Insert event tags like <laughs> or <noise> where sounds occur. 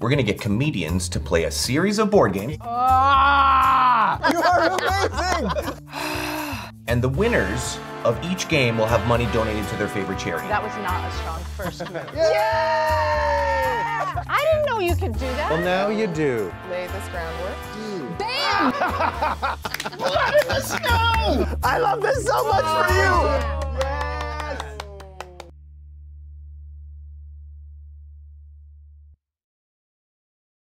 we're gonna get comedians to play a series of board games. Ah! You are amazing! <sighs> And the winners of each game will have money donated to their favorite charity. That was not a strong first move. <laughs> Yay! I didn't know you could do that. Well, now you do. Lay this groundwork. <laughs> I love this so much for you! Oh,